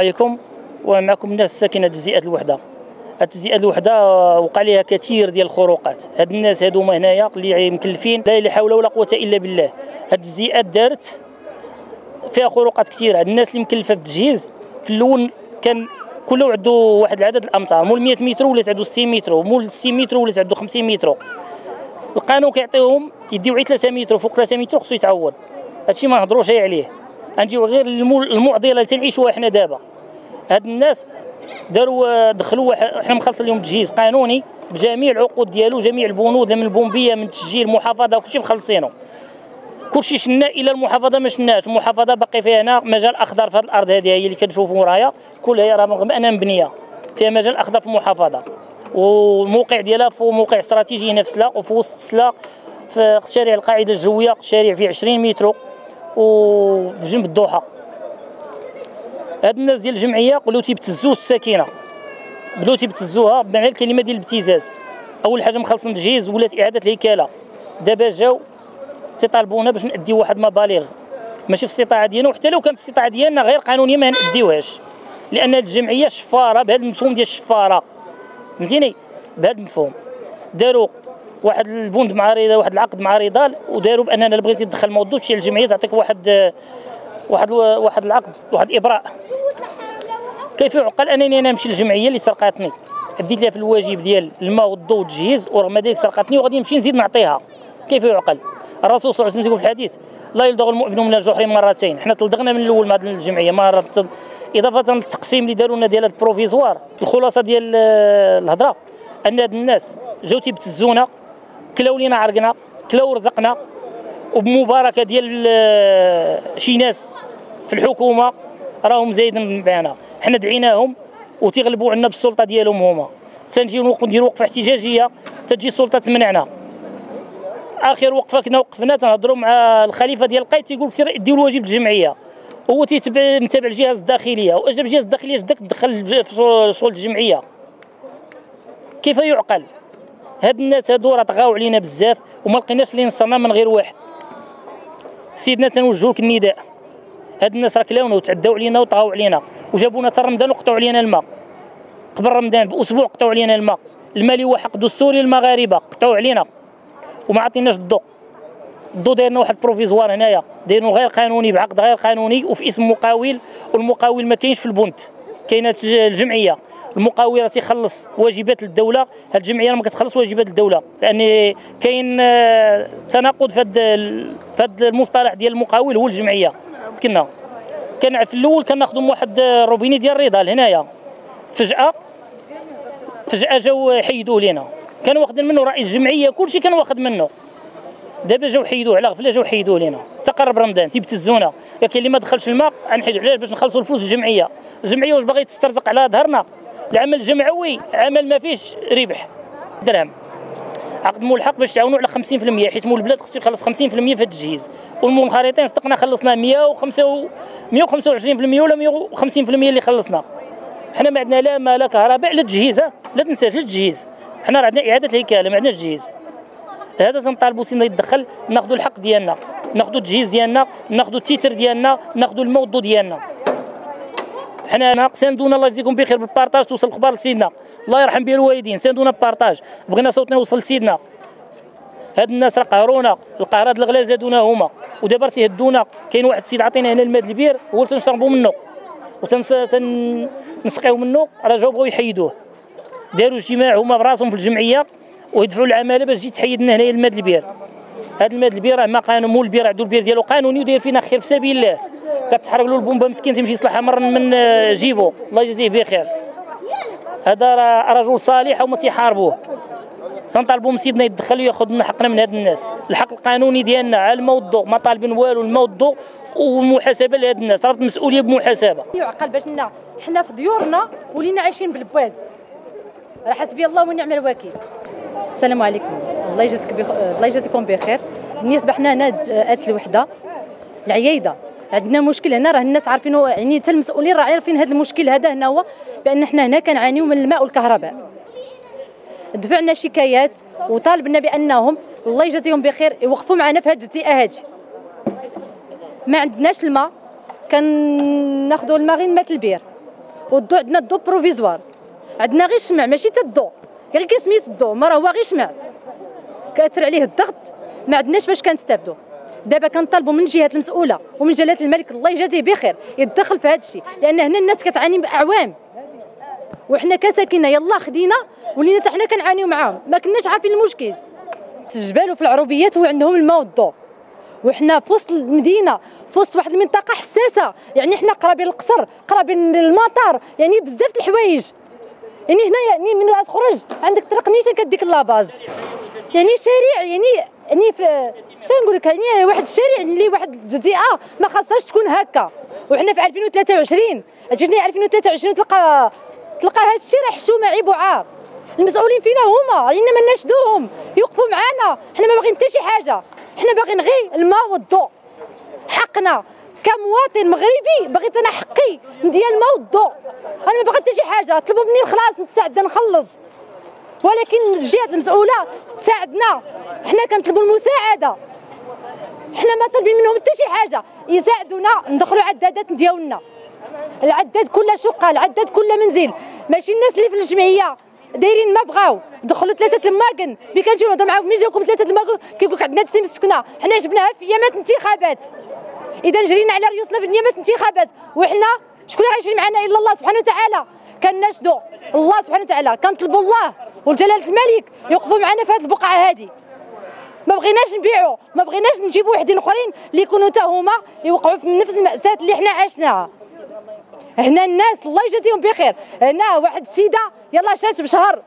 عليكم ومعكم الناس ساكنه تجزئه الوحدة. تجزئه الوحدة وقع لها كثير ديال الخروقات. هاد الناس هادو هنايا اللي مكلفين لا حول ولا قوة إلا بالله. هاد التجزئات دارت فيها خروقات كثيره هاد الناس اللي مكلفة بالتجهيز في الأول كان كل عنده واحد العدد الأمتار. مول 100 متر ولات عنده 60 متر مول 60 متر ولات عنده 50 متر. القانون كيعطيهم يديو غير 3 متر فوق 3 متر خصو يتعوض. هادشي ما نهضروش عليه. غنجيو غير المعضلة اللي تنعيشوها حنا دابا. هاد الناس داروا دخلوا حنا مخلصين لهم تجهيز قانوني بجميع العقود ديالو جميع البنود من البومبية من تسجيل المحافظه كلشي مخلصينه كلشي شنا إلى المحافظة ما شناش المحافظة باقي فيها هنا مجال أخضر في هذه الأرض هذه هي اللي كتشوفوا ورايا. كلها راه رغم انها مبنية. فيها مجال أخضر في المحافظة. والموقع ديالها في موقع استراتيجي نفس لا وفي وسط السلا في شارع القاعدة الجوية شارع فيه 20 متر. وجنب الضحى هاد الناس ديال الجمعية قولوا تيبتزوا الساكنة. بداو تيبتزوها بمعنى الكلمة ديال الابتزاز. أول حاجة مخلصين تجهيز ولات إعادة الهيكلة. دابا جاو تيطالبونا باش نأديو واحد المبالغ. ماشي في الاستطاعه ديالنا وحتى لو كانت الاستطاعه ديالنا غير قانونية ما نأديوهاش. لأن الجمعية شفارة بهذا المفهوم ديال الشفارة. فهمتيني؟ بهذا المفهوم. داروا واحد البوند مع رضا واحد العقد مع رضال وداروا بأننا بغيتي تدخل موضوع تمشي للجمعيه تعطيك واحد واحد واحد العقد واحد إبراء. كيف يعقل؟ أنني أنا نمشي للجمعية اللي سرقاتني. أديت لها في الواجب ديال الماء والضوء والتجهيز ورغم ذلك سرقتني وغادي نمشي نزيد نعطيها. كيف يعقل؟ الرسول صلى الله عليه وسلم يقول في الحديث لا يلدغ المؤمن من الجحر مرتين. حنا تلدغنا من الأول مع الجمعية مره إضافة للتقسيم اللي داروا لنا ديال ال provisoire الخلاصة ديال الهضرة أن هاد الناس جاو تيبتزونا كلاو لينا عرقنا كلاو رزقنا وبمباركة ديال آه، شي ناس في الحكومة راهم زايدين معنا. حنا دعيناهم وتيغلبوا علينا بالسلطة ديالهم هما. تنجيو نديروا وقفة احتجاجية تجي السلطة تمنعنا. آخر وقفة كنا وقفنا تنهضروا مع الخليفة ديال القايد تيقول سير ديروا الواجب الجمعية. هو تيتبع متابع الجهاز الداخلية واجا الجهاز الداخلية جدك تدخل في شغل الجمعية. كيف يعقل؟ هاد الناس هادو راه طغاو علينا بزاف وما لقيناش اللي نصرنا من غير واحد. سيدنا تنوجهوا لك النداء هاد الناس راه كلاونا وتعداو علينا وطغاو علينا وجابونا حتى رمضان وقطعوا علينا الماء. قبل رمضان بأسبوع قطعوا علينا الماء. الماء اللي هو حق دستوري للمغاربة قطعوا علينا. وما عطيناش الضوء. الضوء دايرنا واحد provisoire هنايا. دايرينو غير قانوني بعقد غير قانوني وفي اسم مقاول والمقاول ما كاينش في البنت. كاينة الجمعية. المقاول راه تيخلص واجبات الدولة الجمعيه ما كتخلص واجبات الدولة لأن كاين آه، تناقض في هذا المصطلح ديال المقاول هو الجمعيه. كنا كان في الأول كناخذوا من واحد الروبيني ديال ريضال هنايا فجأة فجأة جاو حيدوه لينا. كانوا واخدين منه رئيس جمعيه كلشي كان واخد منه. دابا جاو حيدوه على غفلة جاو حيدوه لينا. تقرب رمضان تيبتزونا. يا كاين اللي ما دخلش الماء؟ غنحيدو علاش باش نخلصوا الفلوس الجمعية. الجمعية واش باغي تسترزق على ظهرنا؟ العمل الجمعوي عمل ما فيش ربح. درهم. عقد ملحق باش تعاونوا على 50% حيت مول البلاد خصو يخلص 50% في التجهيز. والمنخرطين صدقنا خلصنا 105 125% ولا 150% اللي خلصنا. حنا ما عندنا لا ماء لا كهرباء لا تجهيز لا تنساش لا تجهيز. حنا راه عندنا إعادة الهيكله ما عندناش تجهيز. هذا تنطالبوا سينا يتدخل ناخذوا الحق ديالنا ناخذوا التجهيز ديالنا ناخذوا التيتر ديالنا ناخذوا الموضوع ديالنا. حنا ساندونا الله يجزيكم بخير بالبارطاج توصل الخبر لسيدنا. الله يرحم به الوالدين. ساندونا بارطاج بغينا صوتنا يوصل لسيدنا. هاد الناس راه قهرونا القهر هاد الغلا زادونا هما. ودابا تيهدونا كاين واحد السيد عطينا هنا الماء البير هو اللي تنشربوا منه وتنسقيو منه. راه جاو بغاو يحيدوه. داروا اجتماع هما براسهم في الجمعية ويدفعوا العمالة باش تجي تحيد لنا هنايا الماء البير هذا الماء البير راه ما قانون مول البير عنده البير ديالو قانوني وداير فينا خير في سبيل الله. كتحرق له البومبا مسكين تمشي يصلحها مر من جيبو. الله يجزيه بخير. هذا رجل صالح وما تيحاربوه. تنطالبوا من سيدنا يدخل وياخذ لنا حقنا من هاد الناس. الحق القانوني ديالنا على الموضوع ما طالبين والو الموضوع ومحاسبة لهاد الناس. راه المسؤوليه بمحاسبة. يعقل باش حنا في ديورنا ولينا عايشين بالبواد. راه حسبي الله ونعم الوكيل. السلام عليكم. الله يجازيك. الله يجازيكم بخير. بالنسبة حنا هنا آت الوحدة العيايده عندنا مشكل هنا راه الناس عارفين يعني حتى المسؤولين راه عارفين هذا المشكل هذا هنا هو بأن حنا هنا كنعانيو من الماء والكهرباء. دفعنا شكايات وطالبنا بأنهم الله يجازيهم بخير يوقفوا معنا في هذه الجزئيه هذه ما عندناش الماء كناخذوا الماء غير ماء البير. والضو عندنا الضو بروفيزوار عندنا غير الشمع ماشي حتى الضو غير كسميت الضو ما راه هو غير شمع. كاثر عليه الضغط ما عندناش باش كنستافدوا دابا كنطالبوا من الجهات المسؤولة ومن جلالة الملك الله يجازيه بخير يتدخل في هذا الشيء لأن هنا الناس كتعاني بأعوام. وحنا كساكنة يلا خدينا ولينا حتى حنا كنعانيو معاهم. ما كناش عارفين المشكل. الجبال وفي العروبيات وعندهم الماء والضوء. وحنا في وسط المدينة في وسط واحد المنطقة حساسة. يعني حنا قرابين القصر قرابين المطار يعني بزاف د الحوايج. يعني هنا يعني من تخرج عندك طريق نيشان كديك لاباز يعني شارع يعني يعني في شنو نقول لك؟ يعني واحد الشارع اللي واحد الجزيئه ما خاصهاش تكون هكا. وحنا في 2023 تجيني 2023 تلقى تلقى هذا الشارع حشومه عيب وعار المسؤولين فينا هما علينا ما نشدوهم يوقفوا معنا حنا ما باغيين حتى شي حاجة. حنا باغيين غير الماء والضوء. حقنا كمواطن مغربي بغيت أنا حقي ندير الماء والضوء. أنا ما باغي حتى شي حاجة. طلبوا مني الخلاص مستعدة نخلص. ولكن الجهات المسؤوله تساعدنا. حنا كنطلبوا المساعدة. حنا ما طالبين منهم حتى شي حاجة. يساعدونا ندخلوا عدادات ديالنا. العداد كل شقة العداد كل منزل. ماشي الناس اللي في الجمعية دايرين ما بغاو. دخلوا ثلاثة الماكن. ملي كنجيو نهضروا معاهم ملي جاوكم ثلاثة الماكن كيقول لك عندنا تسيم السكنه حنا جبناها في أيامات الانتخابات. إذا جرينا على ريوسنا في أيامات الانتخابات. وحنا شكون اللي غيجري معنا إلا الله سبحانه وتعالى؟ كناشدوا الله سبحانه وتعالى. كنطلبوا الله. وجلاله الملك يوقفوا معنا في هذه البقعة هذه. ما بغيناش نبيعوا ما بغيناش نجيبوا وحدين أخرين اللي يكونوا حتى هما يوقعوا في نفس المأساة اللي حنا عشناها. هنا الناس الله يجازيهم بخير. هنا واحد السيده يلا شرات بشهر.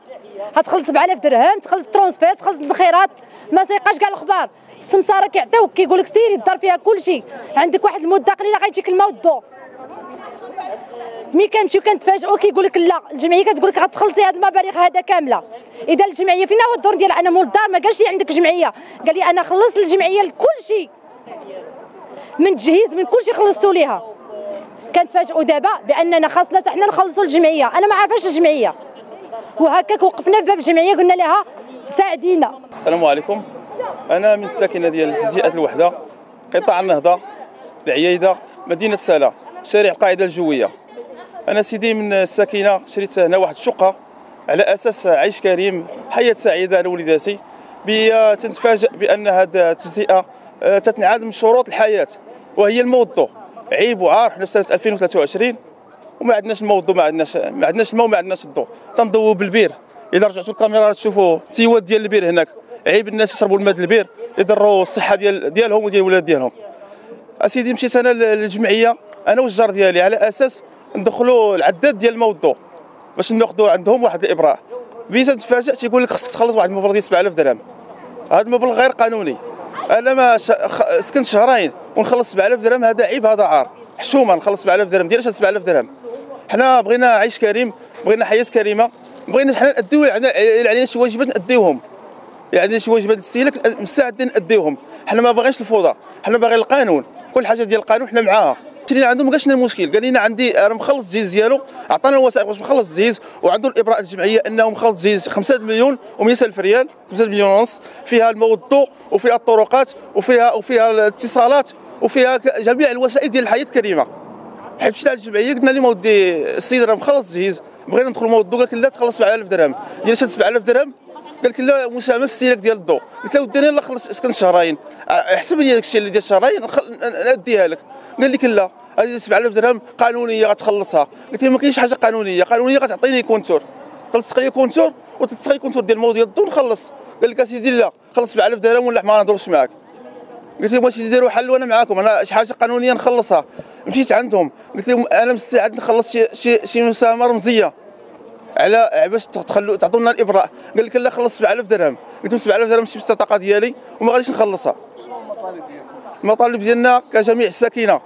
غتخلص 7000 درهم تخلص transfert تخلص الخيرات. ما سيقاش كاع الأخبار. السمسارة كيعطيوك كيقول لك سيري الدار فيها كل شيء. عندك واحد المدة قليلة غيجيك الماء والضوء mais كنمشيو كنتفاجئوا كيقول لك لا الجمعية كتقول لك غتخلصي هاد المبالغ هذا كاملة. إذا الجمعية فينا هو الدور ديال أنا مول الدار ما قالش لي عندك جمعية. قال لي أنا خلصت الجمعية لكل شيء. من تجهيز من كل شيء خلصتوا ليها. كنتفاجئوا دابا بأننا خاصنا حنا نخلصوا الجمعية. أنا ما عارفاش الجمعية. وهكاك وقفنا في باب الجمعيه قلنا لها ساعدينا. السلام عليكم. أنا من الساكنة ديال جزيئه الوحدة قطاع النهضة العيايده مدينة سلا شارع القاعدة الجوية. أنا سيدي من الساكنة شريت هنا واحد الشقة على أساس عيش كريم حياة سعيدة لوليداتي تنتفاجئ بأن هذه التجزئة آه، تتنعدم شروط الحياة وهي الموضوع عيب وعار حنا في سنة 2023 وما عندناش الموضوع ما عندناش ما عندناش الماء وما عندناش الضوء. تنضووا بالبير. إذا رجعتوا الكاميرا تشوفوا التيوات ديال البير هناك. عيب الناس يشربوا الماء ديال البير يضروا الصحة ديال ديالهم وديال الولاد ديالهم. أسيدي مشيت أنا للجمعية أنا والجار ديالي على أساس ندخلوا العداد ديال الماء والضوء باش ناخذوا عندهم واحد الإبراء. بيت نتفاجئ تيقول لك خصك تخلص واحد المبلغ ديال 7000 درهم. هذا المبلغ غير قانوني. أنا ما سكنت شهرين ونخلص 7000 درهم هذا عيب هذا عار. حشومه نخلص 7000 درهم. ديال 7000 درهم. حنا بغينا عيش كريم بغينا حياة كريمة بغينا حنا نأديو علينا شي واجبات نأديوهم. يعني شي واجبات الاستهلاك مستعدين نأديوهم. حنا ما باغينش الفوضى. حنا باغيين القانون. كل حاجة ديال القانون حنا معاها. اللي عندهم كاع شنو المشكل؟ قال لنا عندي أنا مخلص الزيز ديالو عطانا الوثائق باش مخلص الزيز وعنده الإبراء الجمعية إنه مخلص الزيز 5 مليون و100 ألف ريال 5 مليون ونص فيها الماء والضوء وفيها الطرقات وفيها وفيها الاتصالات وفيها جميع الوسائل ديال الحياة الكريمة. حيت مشيت على الجمعيه قلنا لهم اودي السيد راه مخلص الزيز بغينا ندخلوا الماء والضوء قال لك لا تخلص 7000 درهم. ديال 7000 درهم قال لك لا مساهمة في الاستهلاك ديال الضوء. قلت له وديني الله خلص اسكن شهرين. احسب لي داك الشيء اللي ديال شهرين ناديها لك. قال لك لا. هذه 7000 درهم قانونية غتخلصها. قلت له ما كاينش حاجة قانونية. قانونية غتعطيني compteur. تلصق لي compteur وتلصق لي compteur ديال الموضوع ديال الضوء نخلص. قال لك أسيدي لا. خلص 7000 درهم ولا ما نهضروش معاك. قلت لهم بغيتي ديروا حل وأنا معاكم. أنا شي حاجة قانونية نخلصها. مشيت عندهم. قلت لهم أنا مستعد نخلص شي شي, شي مساهمه رمزيه على باش تخلوا تعطونا الإبراء. قال لك لا خلص 7000 درهم. قلت لهم 7000 درهم ماشي بالبطاقه ديالي وما غاديش نخلصها. المطالب ديالنا كجميع الساكنة.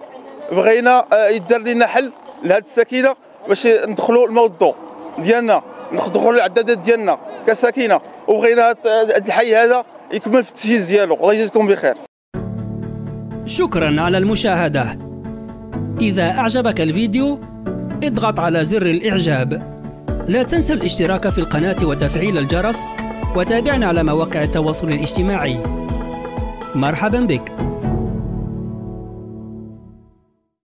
بغينا آه، يدار لنا حل لهذه الساكنه باش ندخلوا الماء والضوء ديالنا ندخلوا العدادات ديالنا كساكنه وبغينا هذا الحي هذا يكمل في التجهيز ديالو. الله يجزيكم بخير. شكرا على المشاهدة. إذا أعجبك الفيديو اضغط على زر الإعجاب. لا تنسى الاشتراك في القناة وتفعيل الجرس وتابعنا على مواقع التواصل الاجتماعي. مرحبا بك.